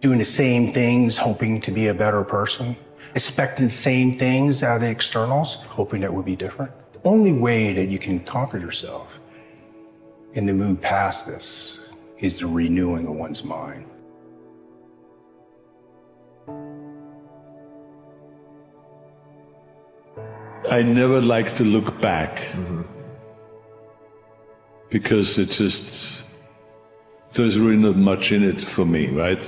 doing the same things, hoping to be a better person, expecting the same things out of the externals, hoping that would be different. The only way that you can conquer yourself and to move past this is the renewing of one's mind. I never like to look back mm-hmm. because it just there's really not much in it for me, right?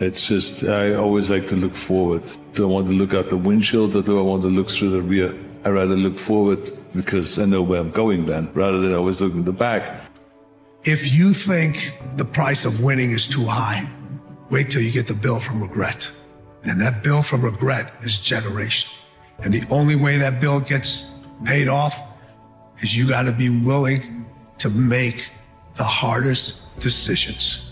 It's just I always like to look forward. Do I want to look out the windshield or do I want to look through the rear? I rather look forward because I know where I'm going then, rather than always looking at the back. If you think the price of winning is too high, wait till you get the bill from regret. And that bill from regret is generation. And the only way that bill gets paid off is you got to be willing to make the hardest decisions.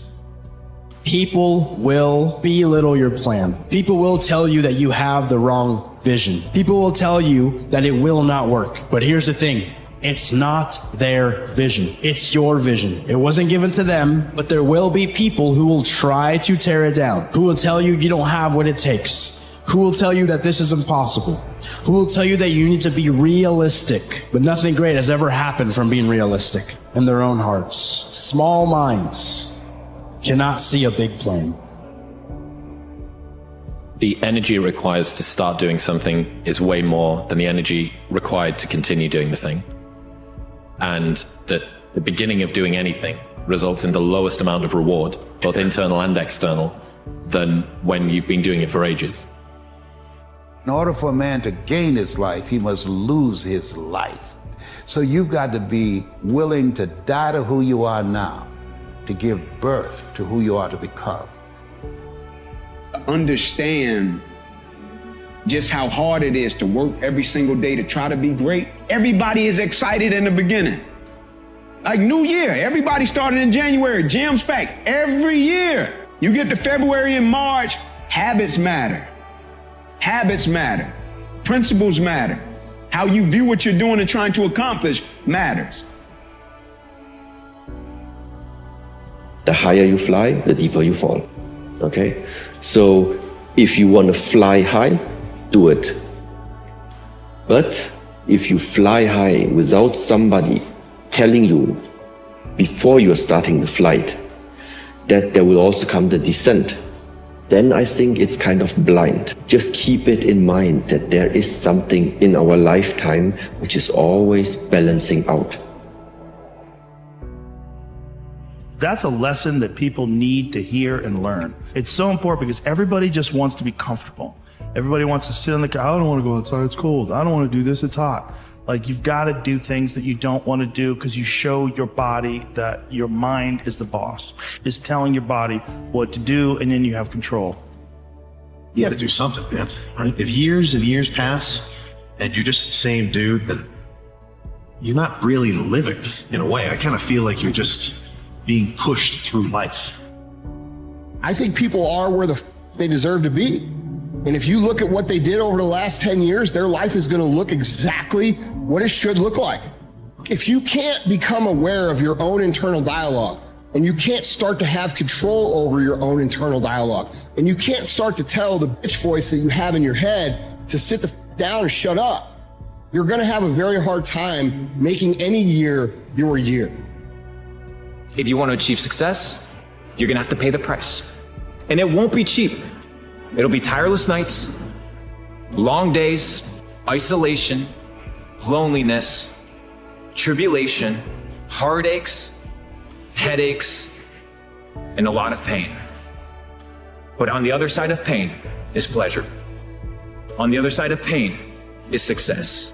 People will belittle your plan. People will tell you that you have the wrong vision. People will tell you that it will not work. But here's the thing. It's not their vision. It's your vision. It wasn't given to them, but there will be people who will try to tear it down, who will tell you you don't have what it takes, who will tell you that this is impossible? Who will tell you that you need to be realistic? But nothing great has ever happened from being realistic in their own hearts. Small minds cannot see a big plane. The energy it requires to start doing something is way more than the energy required to continue doing the thing. And that the beginning of doing anything results in the lowest amount of reward, both internal and external, than when you've been doing it for ages. In order for a man to gain his life, he must lose his life. So you've got to be willing to die to who you are now, to give birth to who you are to become. Understand just how hard it is to work every single day to try to be great. Everybody is excited in the beginning. Like New Year, everybody started in January, gyms packed every year. You get to February and March, habits matter. Habits matter. Principles matter. How you view what you're doing and trying to accomplish matters. The higher you fly, the deeper you fall. Okay? So if you want to fly high, do it. But if you fly high without somebody telling you before you're starting the flight that there will also come the descent, then I think it's kind of blind. Just keep it in mind that there is something in our lifetime which is always balancing out. That's a lesson that people need to hear and learn. It's so important because everybody just wants to be comfortable. Everybody wants to sit on the couch. I don't want to go outside. It's cold. I don't want to do this. It's hot. Like you've got to do things that you don't want to do because you show your body that your mind is the boss, is telling your body what to do, and then you have control. You got to do something, man. Right? If years and years pass and you're just the same dude, then you're not really living in a way. I kind of feel like you're just being pushed through life. I think people are where the they deserve to be. And if you look at what they did over the last 10 years, their life is going to look exactly what it should look like. If you can't become aware of your own internal dialogue, and you can't start to have control over your own internal dialogue, and you can't start to tell the bitch voice that you have in your head to sit the f- down and shut up, you're going to have a very hard time making any year your year. If you want to achieve success, you're going to have to pay the price. And it won't be cheap. It'll be tireless nights, long days, isolation, loneliness, tribulation, heartaches, headaches, and a lot of pain. But on the other side of pain is pleasure. On the other side of pain is success.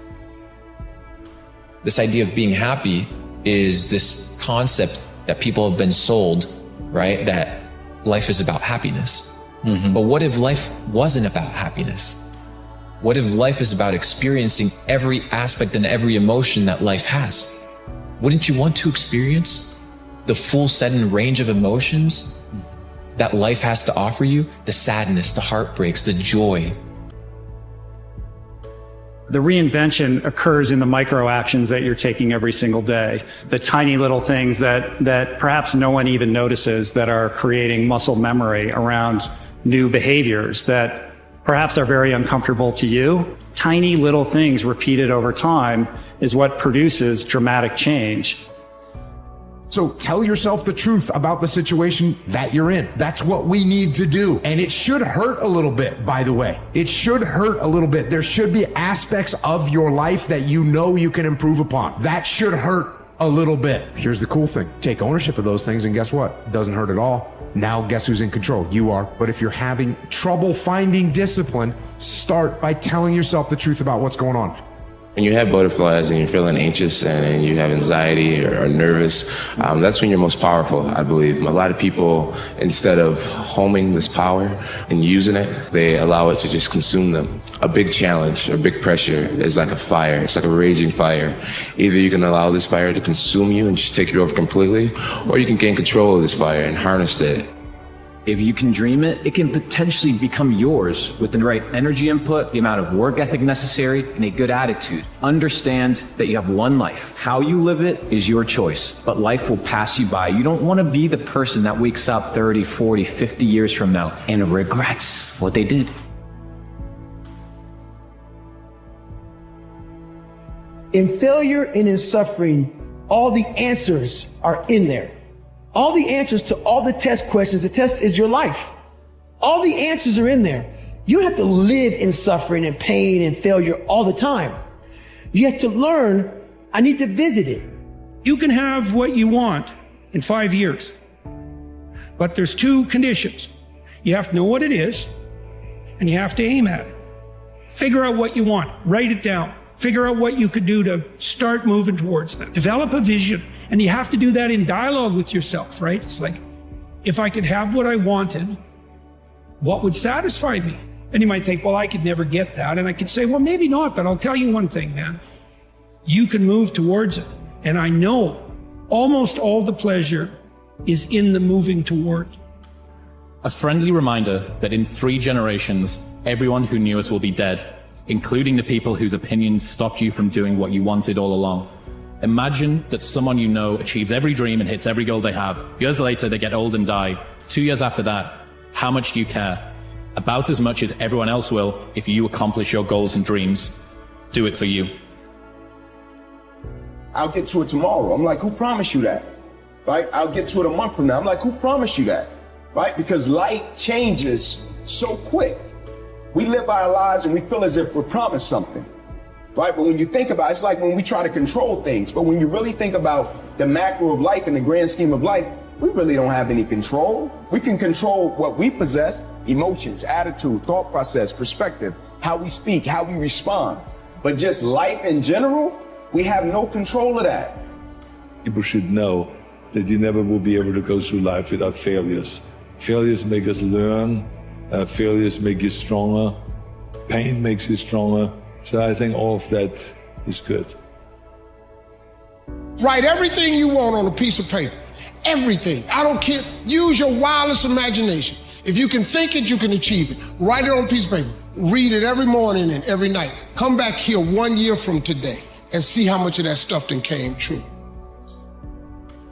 This idea of being happy is this concept that people have been sold, right? That life is about happiness. Mm-hmm. But what if life wasn't about happiness? What if life is about experiencing every aspect and every emotion that life has? Wouldn't you want to experience the full set and range of emotions that life has to offer you? The sadness, the heartbreaks, the joy. The reinvention occurs in the micro actions that you're taking every single day, the tiny little things that, that perhaps no one even notices that are creating muscle memory around new behaviors that perhaps are very uncomfortable to you. Tiny little things repeated over time is what produces dramatic change. So tell yourself the truth about the situation that you're in. That's what we need to do. And it should hurt a little bit, by the way. It should hurt a little bit. There should be aspects of your life that you know you can improve upon. That should hurt a little bit. Here's the cool thing take ownership of those things, and guess what? Doesn't hurt at all. Now, guess who's in control? You are. But if you're having trouble finding discipline, start by telling yourself the truth about what's going on. When you have butterflies and you're feeling anxious and you have anxiety or, nervous, um, that's when you're most powerful, I believe. A lot of people, instead of homing this power and using it, they allow it to just consume them. A big challenge a big pressure is like a fire. It's like a raging fire. Either you can allow this fire to consume you and just take you over completely, or you can gain control of this fire and harness it if you can dream it, it can potentially become yours with the right energy input, the amount of work ethic necessary, and a good attitude. Understand that you have one life. How you live it is your choice, but life will pass you by. You don't want to be the person that wakes up 30, 40, 50 years from now and regrets what they did. In failure and in suffering, all the answers are in there. All the answers to all the test questions, the test is your life. All the answers are in there. You don't have to live in suffering and pain and failure all the time. You have to learn, I need to visit it. You can have what you want in five years. But there's two conditions. You have to know what it is, and you have to aim at it. Figure out what you want. Write it down. Figure out what you could do to start moving towards that. Develop a vision. And you have to do that in dialogue with yourself, right? It's like, if I could have what I wanted, what would satisfy me? And you might think, well, I could never get that. And I could say, well, maybe not, but I'll tell you one thing, man. You can move towards it. And I know almost all the pleasure is in the moving toward. A friendly reminder that in three generations, everyone who knew us will be dead, including the people whose opinions stopped you from doing what you wanted all along. Imagine that someone you know achieves every dream and hits every goal they have. Years later, they get old and die. Two years after that, how much do you care? About as much as everyone else will if you accomplish your goals and dreams. Do it for you. I'll get to it tomorrow. I'm like, who promised you that? Right? I'll get to it a month from now. I'm like, who promised you that? Right? Because life changes so quick. We live our lives and we feel as if we're promised something right? But when you think about it, it's like when we try to control things. But when you really think about the macro of life and the grand scheme of life, we really don't have any control. We can control what we possess emotions, attitude, thought process, perspective, how we speak, how we respond. But just life in general, we have no control of that. People should know that you never will be able to go through life without failures. Failures make us learn, uh, failures make you stronger, pain makes you stronger. So I think all of that is good. Write everything you want on a piece of paper. Everything. I don't care. Use your wildest imagination. If you can think it, you can achieve it. Write it on a piece of paper. Read it every morning and every night. Come back here one year from today and see how much of that stuff then came true.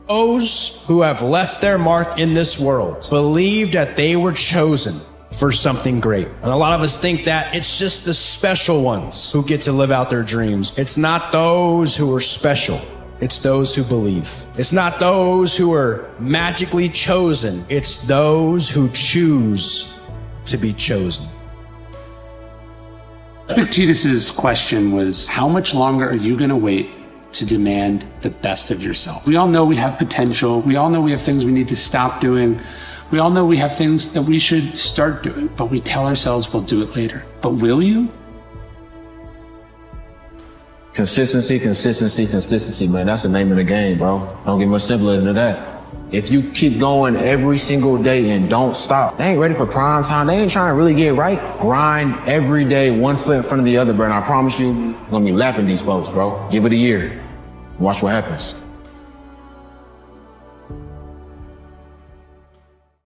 Those who have left their mark in this world believe that they were chosen for something great. And a lot of us think that it's just the special ones who get to live out their dreams. It's not those who are special. It's those who believe. It's not those who are magically chosen. It's those who choose to be chosen. Epictetus's question was, how much longer are you going to wait to demand the best of yourself? We all know we have potential. We all know we have things we need to stop doing. We all know we have things that we should start doing, but we tell ourselves we'll do it later. But will you? Consistency, consistency, consistency, man. That's the name of the game, bro. Don't get much simpler than that. If you keep going every single day and don't stop, they ain't ready for prime time. They ain't trying to really get right. Grind every day, one foot in front of the other, bro. And I promise you, you're gonna be lapping these folks, bro. Give it a year. Watch what happens.